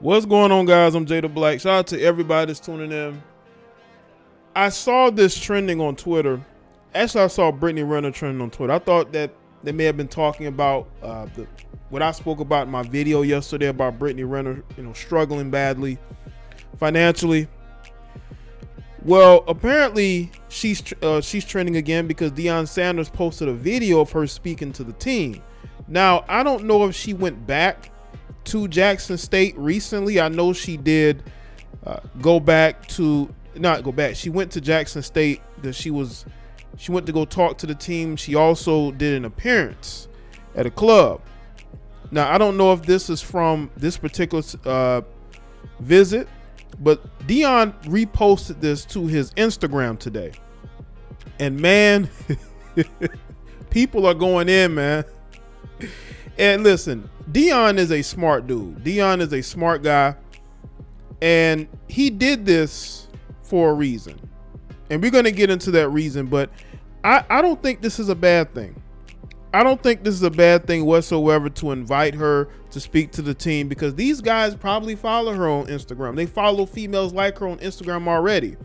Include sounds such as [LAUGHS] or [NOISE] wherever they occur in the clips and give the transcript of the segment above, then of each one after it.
What's going on, guys? I'm Jaye De Black. Shout out to everybody that's tuning in. I saw this trending on Twitter. Actually, I saw Brittany Renner trending on Twitter. I thought that they may have been talking about uh, the, what I spoke about in my video yesterday about Brittany Renner, you know, struggling badly financially. Well, apparently she's uh, she's trending again because Deion Sanders posted a video of her speaking to the team. Now, I don't know if she went back to Jackson State recently. I know she did uh, go back to not go back. She went to Jackson State because she was she went to go talk to the team. She also did an appearance at a club. Now, I don't know if this is from this particular uh, visit but Deion reposted this to his Instagram today. And man, [LAUGHS] people are going in, man. And listen, Deion is a smart dude. Deion is a smart guy. And he did this for a reason. And we're going to get into that reason, but I, I don't think this is a bad thing. I don't think this is a bad thing whatsoever to invite her to speak to the team because these guys probably follow her on Instagram. They follow females like her on Instagram already.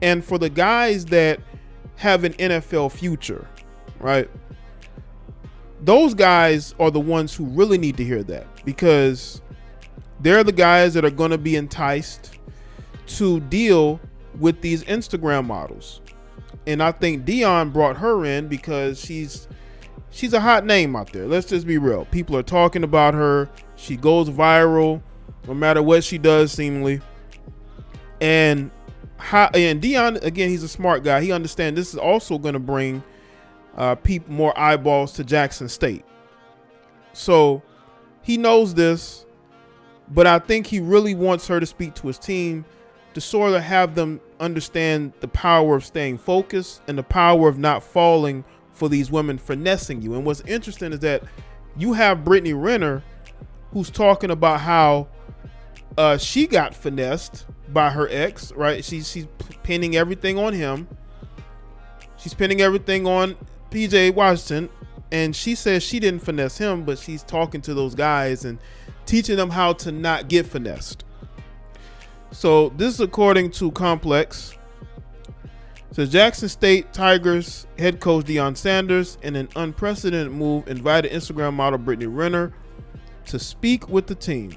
And for the guys that have an NFL future, right? Those guys are the ones who really need to hear that because they're the guys that are going to be enticed to deal with these Instagram models. And I think Deion brought her in because she's she's a hot name out there. Let's just be real. People are talking about her. She goes viral no matter what she does, seemingly. And how, and Deion again, he's a smart guy. He understands this is also going to bring uh, more eyeballs to Jackson State. So he knows this, but I think he really wants her to speak to his team to sort of have them understand the power of staying focused and the power of not falling for these women finessing you. And what's interesting is that you have Brittany Renner who's talking about how uh, she got finessed by her ex, right? She's she's pinning everything on him. She's pinning everything on PJ Washington, and she says she didn't finesse him, but she's talking to those guys and teaching them how to not get finessed. So this is according to Complex. So Jackson State Tigers head coach Deion Sanders, in an unprecedented move, invited Instagram model Brittany Renner to speak with the team.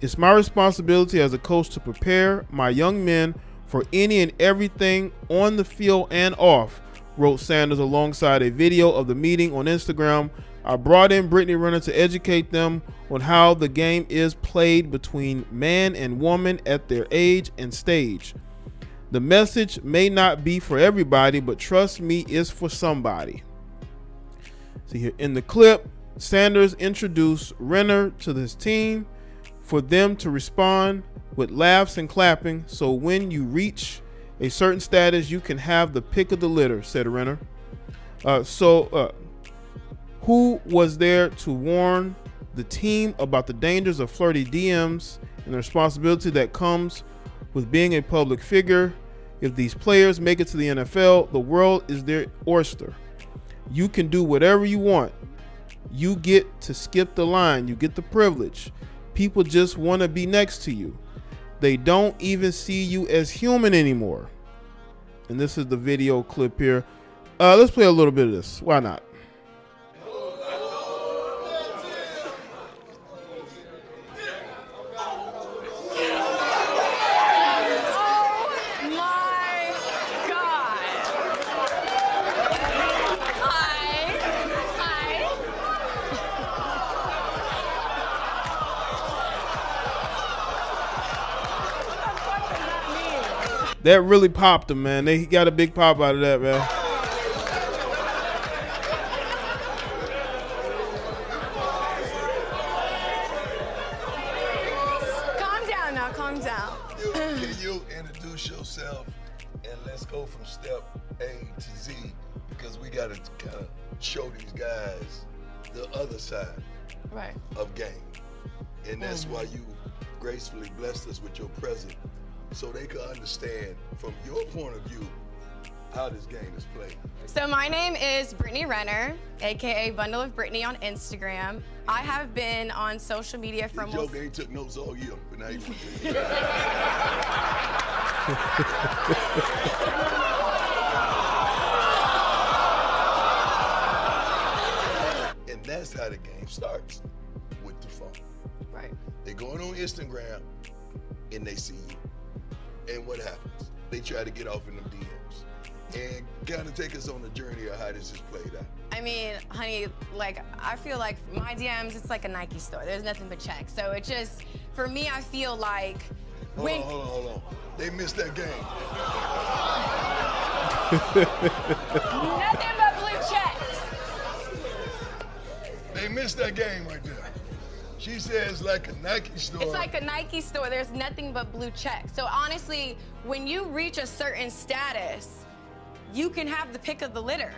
It's my responsibility as a coach to prepare my young men for any and everything on the field and off, wrote Sanders alongside a video of the meeting on Instagram. I brought in Brittany Renner to educate them on how the game is played between man and woman at their age and stage. The message may not be for everybody, but trust me, it's for somebody. See here in the clip, Sanders introduced Renner to his team for them to respond with laughs and clapping. So when you reach a certain status, you can have the pick of the litter, said Renner. Uh, so, uh, who was there to warn the team about the dangers of flirty DMs and the responsibility that comes with being a public figure. If these players make it to the NFL, the world is their oyster. You can do whatever you want. You get to skip the line, you get the privilege. People just want to be next to you. They don't even see you as human anymore. And this is the video clip here. Uh, let's play a little bit of this. Why not? That really popped him, man. They got a big pop out of that, man. Calm down now, calm down. Can you introduce yourself and let's go from step A to Z because we got to kind of show these guys the other side Right. of game. And that's mm. why you gracefully blessed us with your presence so they could understand from your point of view how this game is played. So my name is Brittany Renner, aka Bundle of Brittany on Instagram. I have been on social media from. Joke ain't took notes all year, but now you [LAUGHS] and that's how the game starts with the phone. right. They're going on Instagram and they see you. And what happens? They try to get off in them DMs. And kind of take us on the journey of how this is played out. I mean, honey, like I feel like my DMs, it's like a Nike store. There's nothing but checks. So it just, for me, I feel like Hold when on, hold on, hold on. They missed that game. nothing but blue checks. They missed that game right there. She says like a Nike store. It's like a Nike store. There's nothing but blue checks. So honestly, when you reach a certain status, you can have the pick of the litter.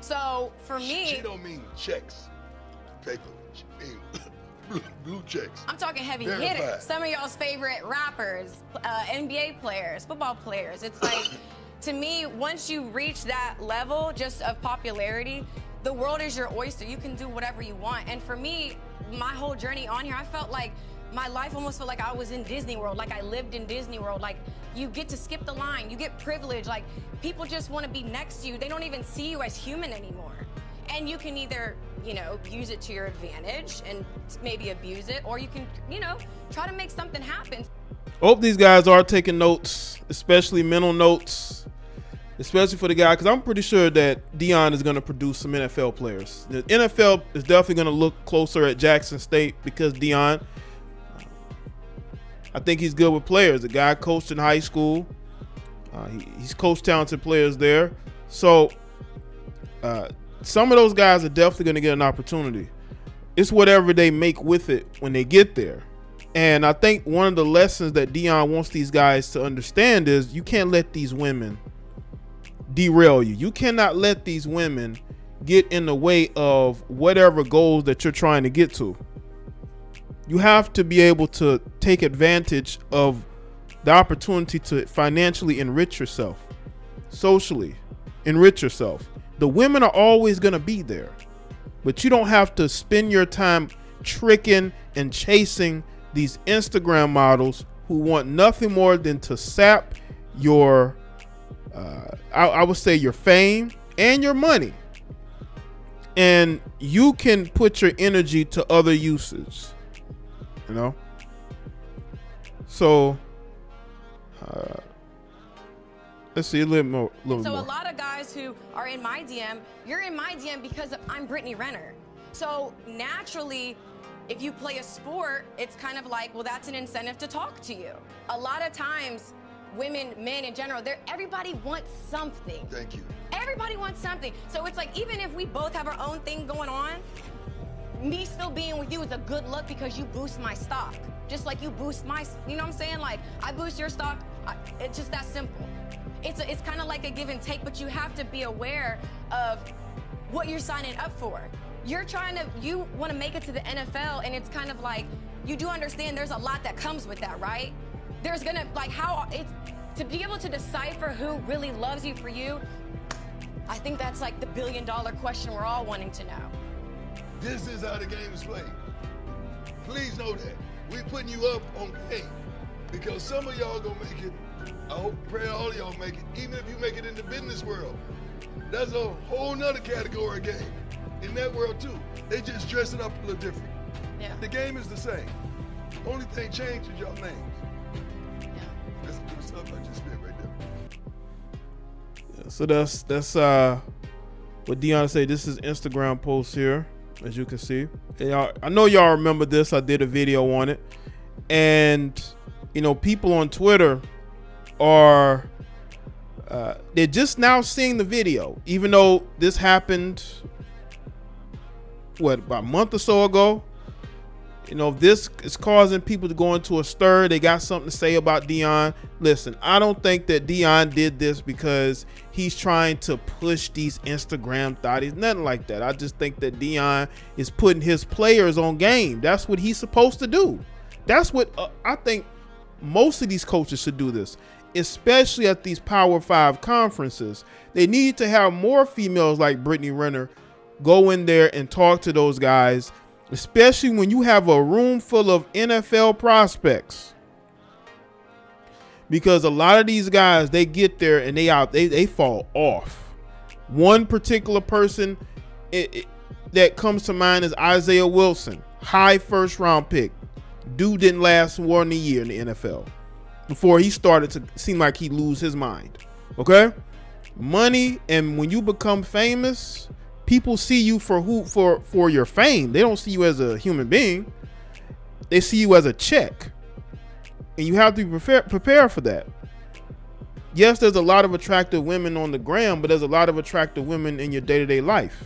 So for She- me, She don't mean checks, paper. She mean [LAUGHS] blue, blue checks. I'm talking heavy Verified. hitters. Some of y'all's favorite rappers, uh, NBA players, football players. It's like, [COUGHS] to me, once you reach that level just of popularity, the world is your oyster. You can do whatever you want. And for me, my whole journey on here, I felt like my life almost felt like I was in Disney World, like I lived in Disney World. Like you get to skip the line, you get privilege. Like people just want to be next to you. They don't even see you as human anymore. And you can either, you know, use it to your advantage and maybe abuse it, or you can, you know, try to make something happen. Hope these guys are taking notes, especially mental notes, especially for the guy, because I'm pretty sure that Deion is going to produce some NFL players. The NFL is definitely going to look closer at Jackson State because Deion, I think he's good with players. The guy coached in high school. Uh, he, he's coached talented players there. So uh, some of those guys are definitely going to get an opportunity. It's whatever they make with it when they get there. And I think one of the lessons that Deion wants these guys to understand is you can't let these women derail you. You cannot let these women get in the way of whatever goals that you're trying to get to. You have to be able to take advantage of the opportunity to financially enrich yourself, socially enrich yourself. The women are always going to be there, but you don't have to spend your time tricking and chasing these Instagram models who want nothing more than to sap your, uh, I, I would say, your fame and your money. And you can put your energy to other uses, you know? So, uh, let's see a little more. Little So more. a lot of guys who are in my DM, you're in my DM because I'm Brittany Renner. So naturally, if you play a sport, it's kind of like, well, that's an incentive to talk to you. A lot of times, women, men in general, they're everybody wants something. Thank you. Everybody wants something. So it's like even if we both have our own thing going on, me still being with you is a good look because you boost my stock. Just like you boost my, you know what I'm saying? Like I boost your stock. I, it's just that simple. It's a, it's kind of like a give and take, but you have to be aware of what you're signing up for. You're trying to, you want to make it to the NFL, and it's kind of like you do understand there's a lot that comes with that, right? There's gonna like how it's to be able to decipher who really loves you for you. I think that's like the billion dollar question we're all wanting to know. This is how the game is played. Please know that. we're putting you up on game because some of y'all gonna make it. I hope, pray all of y'all make it. Even if you make it in the business world, that's a whole nother category of game. In that world too, they just dress it up a little different. Yeah. The game is the same. Only thing changed is your names. I. So that's that's uh what Deion say. This is Instagram post here, as you can see. Y'all, I know y'all remember this. I did a video on it, and you know people on Twitter are uh, they're just now seeing the video, even though this happened what about a month or so ago. You know, if this is causing people to go into a stir, they got something to say about Deion. Listen, I don't think that Deion did this because he's trying to push these Instagram thotties. Nothing like that. I just think that Deion is putting his players on game. That's what he's supposed to do. That's what uh, I think most of these coaches should do this. especially at these Power Five conferences. They need to have more females like Brittany Renner go in there and talk to those guys, especially when you have a room full of NFL prospects. Because a lot of these guys, they get there and they out, they, they fall off. One particular person it, it, that comes to mind is Isaiah Wilson, high first round pick. Dude didn't last more than a year in the NFL before he started to seem like he lose his mind. Okay, money and when you become famous, people see you for who for for your fame. They don't see you as a human being. They see you as a check, and you have to be prepared prepare for that. Yes, there's a lot of attractive women on the gram, but there's a lot of attractive women in your day to day life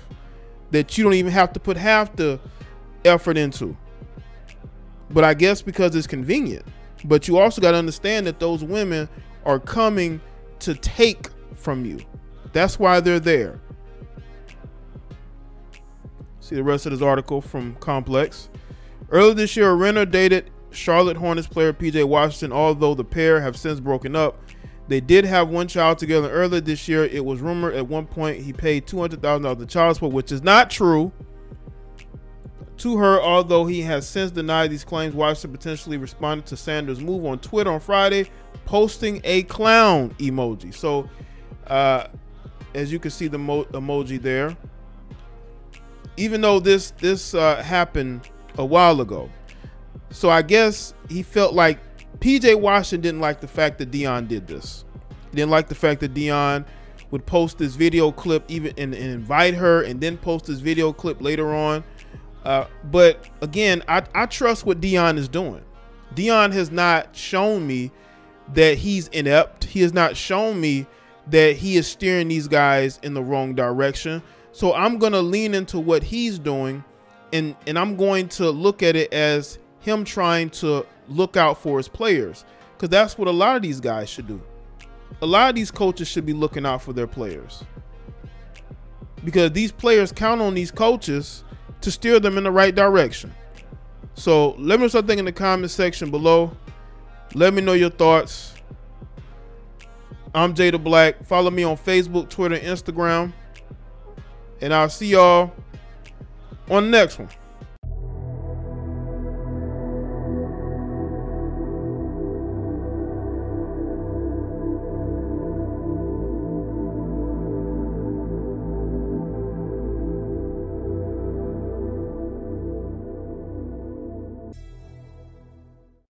that you don't even have to put half the effort into. But I guess because it's convenient. But you also got to understand that those women are coming to take from you. That's why they're there. See the rest of this article from Complex. Earlier this year, Renner dated Charlotte Hornets player PJ Washington, although the pair have since broken up. They did have one child together earlier this year. It was rumored at one point he paid $200,000 in child support, which is not true. To her, although he has since denied these claims, Washington potentially responded to Sanders' move on Twitter on Friday, posting a clown emoji. So, uh, as you can see the emoji there, even though this this uh, happened a while ago, so I guess he felt like PJ Washington didn't like the fact that Deion did this. He didn't like the fact that Deion would post this video clip even and, and invite her and then post this video clip later on. Uh, but again, I, I trust what Deion is doing. Deion has not shown me that he's inept. He has not shown me that he is steering these guys in the wrong direction. So I'm going to lean into what he's doing and and I'm going to look at it as him trying to look out for his players because that's what a lot of these guys should do. A lot of these coaches should be looking out for their players because these players count on these coaches to steer them in the right direction. So let me know something in the comment section below. Let me know your thoughts. I'm Jaye De Black. Follow me on Facebook, Twitter, Instagram. And I'll see y'all on the next one.